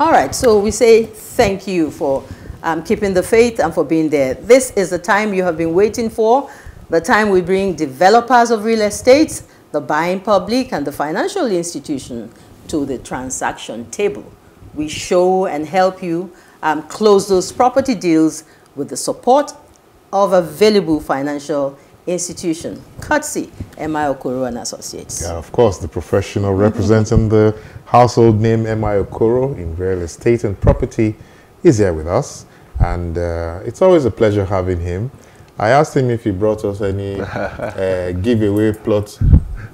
All right, so we say thank you for um, keeping the faith and for being there. This is the time you have been waiting for, the time we bring developers of real estate, the buying public, and the financial institution to the transaction table. We show and help you um, close those property deals with the support of available financial institution, courtesy MI Okoro and Associates. Yeah, of course, the professional representing the household name MI Okoro in real estate and property is here with us. And uh, it's always a pleasure having him. I asked him if he brought us any uh, giveaway plots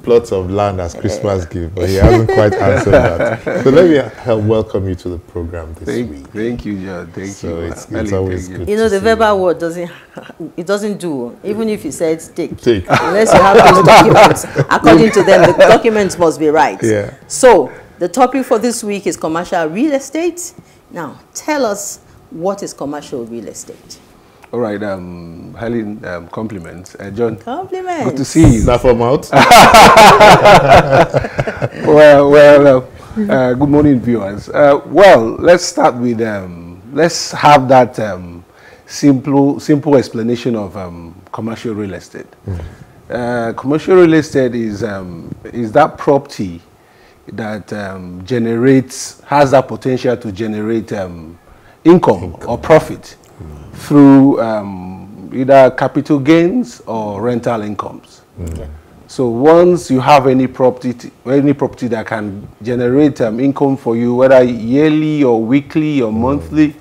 plots of land as Christmas gift, but he hasn't quite answered that. So let me help welcome you to the program this thank, week. Thank you, John. Thank So you. it's- it's always thank good. You know, to the see verbal word doesn't, it doesn't do, even if you said take. Take. Unless you have those documents. According to them, the documents must be right. Yeah. So, the topic for this week is commercial real estate. Now, tell us what is commercial real estate? All right, um, Helen, um, compliments. Uh, John, Compliments. good to see you. Snap them out. well, well, uh, uh, good morning, viewers. Uh, well, let's start with um, let's have that um, simple simple explanation of um, commercial real estate. Uh, commercial real estate is um, is that property that um, generates has that potential to generate um, income, or profit through um, either capital gains or rental incomes. So once you have any property, any property that can generate um, income for you, whether yearly or weekly or monthly,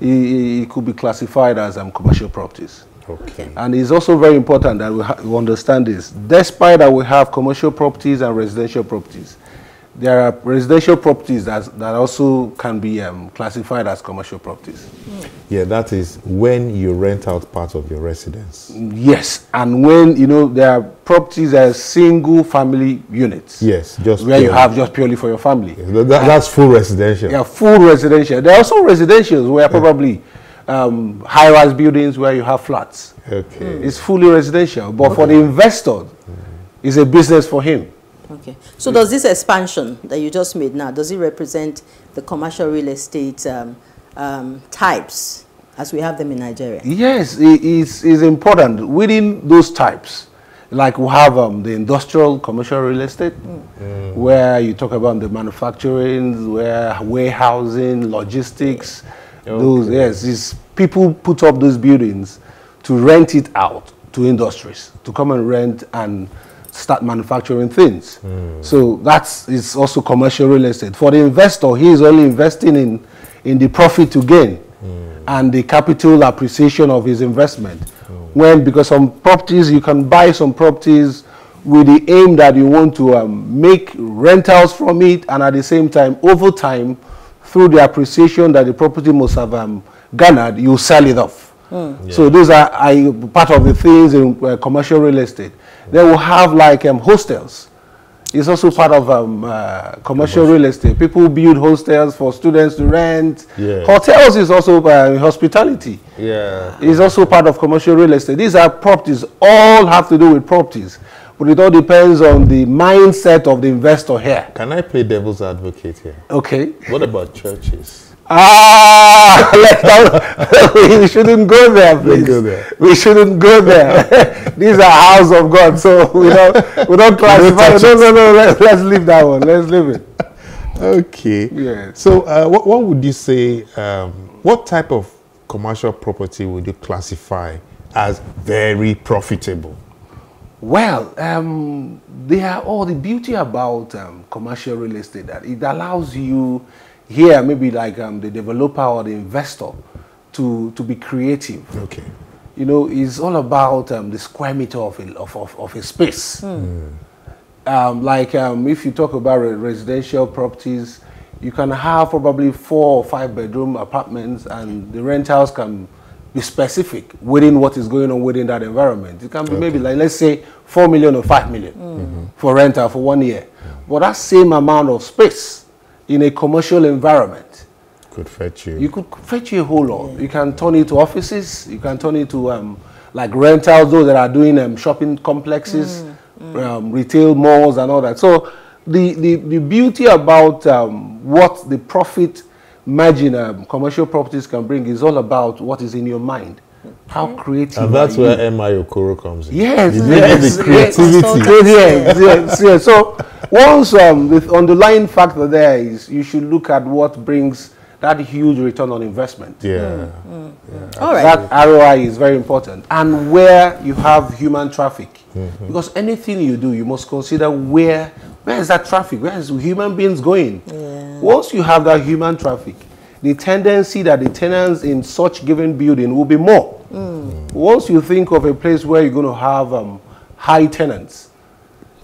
i- i- it, could be classified as um, commercial properties. Okay. And it's also very important that we, ha- we understand this. Despite that we have commercial properties and residential properties, there are residential properties that, that also can be um, classified as commercial properties. Yeah, that is when you rent out part of your residence. Yes, and when you know there are properties that are single family units. Yes, just where you have just purely for your family. That- that- that's full residential. Yeah, full residential. There are also residentials where probably um, high-rise buildings where you have flats. Okay. It's fully residential, but for the investor, it's a business for him. Okay. So does this expansion that you just made now, does it represent the commercial real estate um, um, types as we have them in Nigeria? Yes, it is is important within those types. Like we have um, the industrial commercial real estate, where you talk about the manufacturing, where warehousing, logistics. Those yes, these people put up those buildings to rent it out to industries to come and rent and start manufacturing things. So that's is also commercial real estate. For the investor, he is only investing in in the profit to gain and the capital appreciation of his investment. When because some properties you can buy some properties with the aim that you want to um, make rentals from it, and at the same time, over time, through the appreciation that the property must have um, garnered, you sell it off. So those are I, part of the things in uh, commercial real estate. Then we have like um, hostels. It's also part of um, uh, commercial real estate. People build hostels for students to rent. Yeah. Hotels is also uh, hospitality. Yeah. It's also part of commercial real estate. These are properties, all have to do with properties. But it all depends on the mindset of the investor here. Can I play devil's advocate here? Okay. What about churches? Ah, we shouldn't go there, please. go there. We shouldn't go there. These are house of God, so we don't we don't classify. No, no, no. Let, let's leave that one. Let's leave it. Okay. Yes. So, uh, what, what would you say? Um, what type of commercial property would you classify as very profitable? Well, um, they are all the beauty about um, commercial real estate that it allows you here, maybe like um, the developer or the investor, to to be creative. Okay. You know, it's all about um, the square meter of a, of, of, of a space. Um, like um, if you talk about residential properties, you can have probably four or five bedroom apartments, and the rentals can be specific within what is going on within that environment. It can be maybe like let's say four million or five million for rental for one year, but that same amount of space in a commercial environment Could fetch you. you could fetch you a whole lot. You can turn it to offices. You can turn it to um, like rentals. Those that are doing um, shopping complexes, Um, retail malls, and all that. So the the, the beauty about um, what the profit margin um, commercial properties can bring is all about what is in your mind. How creative. And that's are where M.I. Okoro comes in. Yes, He yes, the creativity. Yes, yes, yes, yes. So once um, the underlying factor there is you should look at what brings that huge return on investment. Yeah. Mm, mm, mm. All right. That ROI is very important. And where you have human traffic. Mm-hmm. Because anything you do, you must consider where where is that traffic? Where is human beings going? Once you have that human traffic, the tendency that the tenants in such given building will be more. Once you think of a place where you're going to have um, high tenants,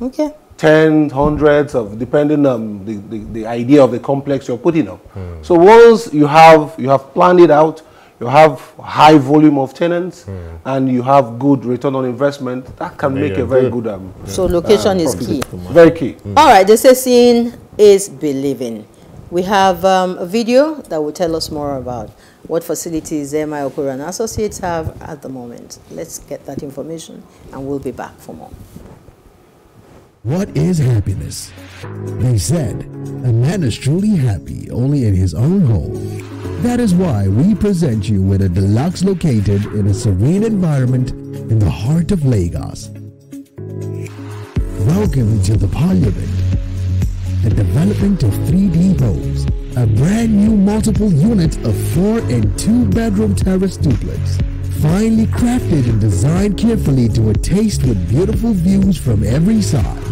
Okay. tens, hundreds of, depending on the, the, the idea of the complex you're putting up. So once you have, you have planned it out, you have high volume of tenants, and you have good return on investment, that can Then make you're a very good. good, um, So location is key. Very key. All right, they say seeing is believing. We have um, a video that will tell us more about what facilities MI Okoro and Associates have at the moment. Let's get that information and we'll be back for more. What is happiness? They said, a man is truly happy only in his own home. That is why we present you with a deluxe located in a serene environment in the heart of Lagos. Welcome to the Parliament, the development of 3D homes, a brand new multiple unit of four and two bedroom terrace duplex, finely crafted and designed carefully to a taste with beautiful views from every side.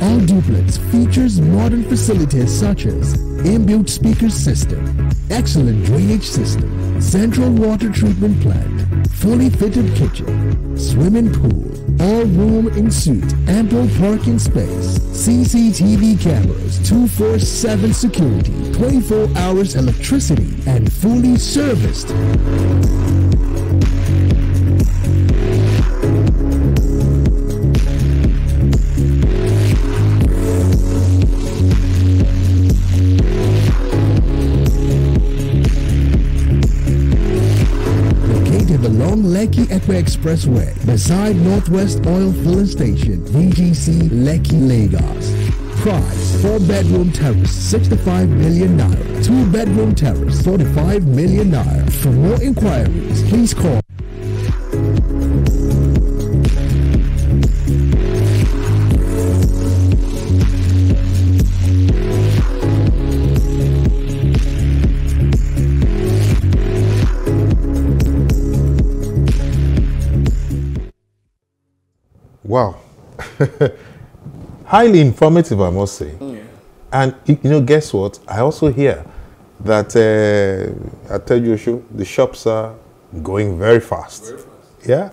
All duplex features modern facilities such as inbuilt speaker system, excellent drainage system, central water treatment plant, fully fitted kitchen, swimming pool, all room in suite, ample parking space, CCTV cameras, 247 security, 24 hours electricity, and fully serviced. Expressway beside Northwest Oil Filling Station, VGC Lekki, Lagos. Price 4 bedroom terrace 65 million naira. 2 bedroom terrace 45 million naira. For more inquiries, please call Wow. Highly informative, I must say. And you you know, guess what? I also hear that uh, I tell you, Shu, the shops are going very fast. Yeah,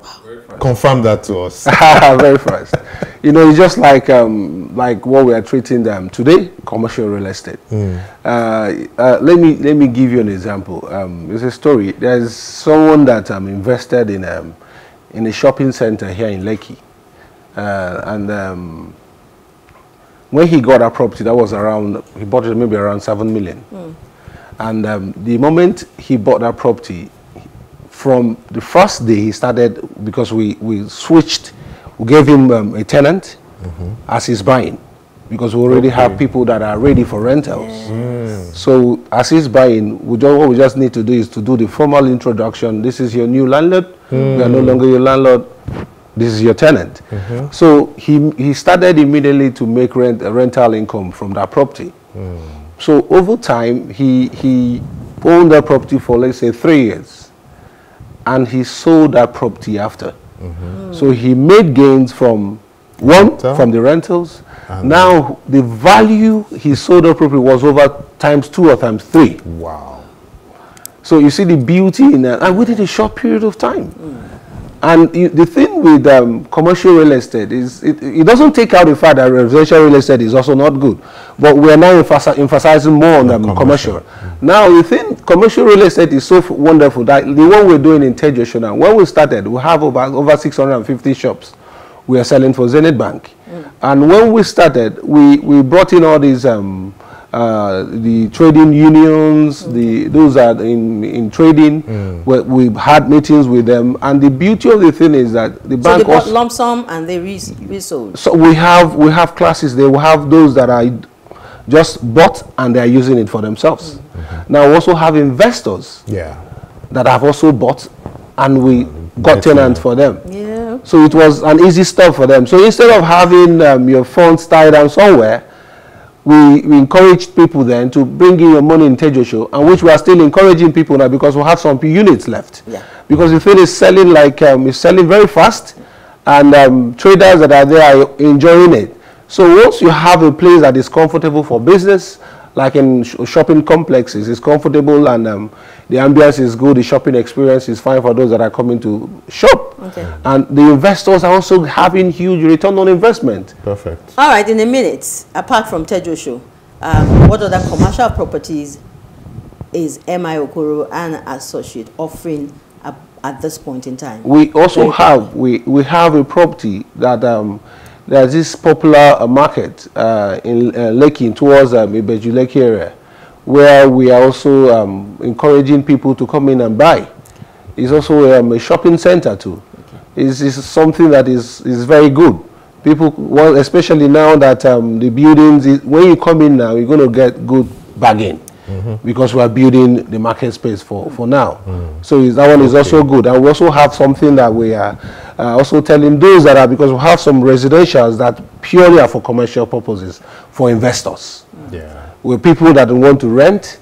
confirm that to us. very fast. You know, it's just like um, like what we are treating them today, commercial real estate. Uh, uh, let me let me give you an example. Um, it's a story. There's someone that um, invested in um, in a shopping center here in Lekki, uh, and um, when he got a property, that was around he bought it maybe around seven million. And um, the moment he bought that property, from the first day he started because we, we switched we gave him um, a tenant as he's buying because we already have people that are ready for rentals. So as he's buying we just, what we just need to do is to do the formal introduction. This is your new landlord. We are no longer your landlord this is your tenant mm-hmm. so he, he started immediately to make rent rental income from that property mm. so over time he, he owned that property for let's say three years and he sold that property after. Mm-hmm. So he made gains from one Rental. from the rentals. now the value he sold that property was over times two or times three. wow. So you see the beauty in that, and within a short period of time. Mm. And you, the thing with um, commercial real estate is it, it doesn't take out the fact that residential real estate is also not good. But we are now emphasizing more on um, commercial. commercial. Now, the thing, commercial real estate is so f- wonderful that the one we're doing in Tejo now, when we started, we have over, over 650 shops we are selling for Zenith Bank. And when we started, we, we brought in all these um, uh, the trading unions, the those are in in trading. Where we had meetings with them, and the beauty of the thing is that the So they bank bought also. lump sum and they re- resold. So we have we have classes. They will have those that are just bought and they are using it for themselves. Mm-hmm. Now we also have investors Yeah. that have also bought and we got Better. tenants for them. Yeah. So it was an easy step for them. So instead of having um, your funds tied down somewhere, we, we encouraged people then to bring in your money in Tejuosho, and which we are still encouraging people now because we have some units left. Yeah. Because the thing is selling like um, it's selling very fast, and um, traders that are there are enjoying it. So once you have a place that is comfortable for business, like in sh- shopping complexes, it's comfortable and um, the ambience is good, the shopping experience is fine for those that are coming to shop. Okay. And the investors are also having huge return on investment. Perfect. All right, in a minute, apart from Tejuosho, um, what other commercial properties is MI Okoro and Associate offering at, at this point in time? We also have we, we have a property that um, there's this popular uh, market uh, in uh, Lekki towards um, Ibeju Lekki area, where we are also um, encouraging people to come in and buy. It's also um, a shopping center too. It's, it's something that is, is very good. People, well, especially now that um, the buildings, is, when you come in now, you're going to get good bargain because we are building the market space for, for now. So is, that one is also good. And we also have something that we are uh, also telling those that are, because we have some residentials that purely are for commercial purposes, for investors. Yeah. With people that want to rent,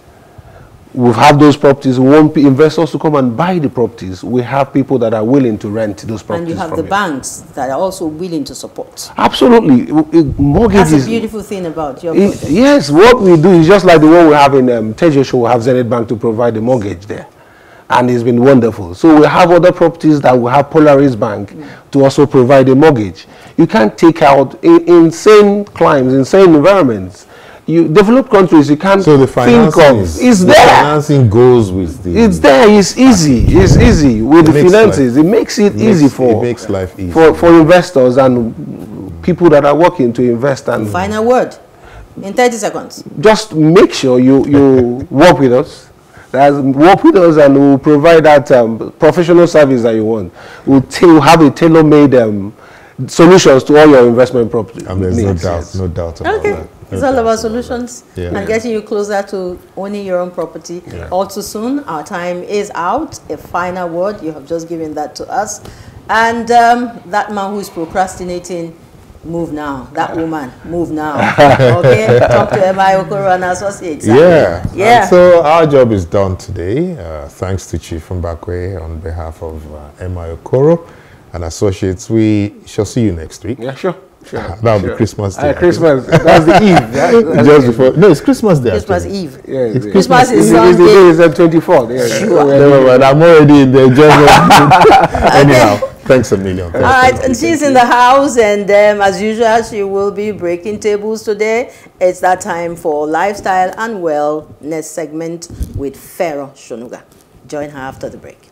we have those properties. We want investors to come and buy the properties. We have people that are willing to rent those properties. And you have from the you. banks that are also willing to support. Absolutely. W- w- That's a beautiful thing about your I- project. yes, what we do is just like the one we have in um, Tejuosho, we have Zenith Bank to provide the mortgage there. And it's been wonderful. So we have other properties that we have Polaris Bank to also provide a mortgage. You can't take out in insane climes, insane environments. You developed countries, you can't So the think financing of. is it's the there. financing goes with the It's there. It's easy. It's easy with It the makes finances. it makes it, it easy makes- for it makes life easy. for for investors and people that are working to invest and Final word in 30 seconds. just make sure you you work with us. That's, work with us and we'll provide that um, professional service that you want. We'll, ta- we'll have a tailor-made um, solutions to all your investment property and there's no doubt, no doubt about Okay. that. It's all about solutions Yeah. and getting you closer to owning your own property. All too soon, our time is out. A final word, you have just given that to us. And um, that man who is procrastinating, move now. That woman, move now. Okay? Talk to M.I. Okoro and Associates. Yeah. Yeah. And so our job is done today. Uh, thanks to Chief Mbakwe on behalf of uh, MI Okoro and Associates. We shall see you next week. Yeah, sure. sure That'll be. Christmas Day. Uh, I think. Christmas. That's the Eve. yeah, that's Just the before. No, it's Christmas Day. Christmas actually. Eve. Yeah, it's, It's Christmas is it's, it's the day is the 24th. Yeah, Sure. Never mind, I'm already in the job. Anyhow, thanks a million. All right, and she's in the house, and um, as usual, she will be breaking tables today. It's that time for lifestyle and wellness segment with Pharaoh Shonuga. Join her after the break.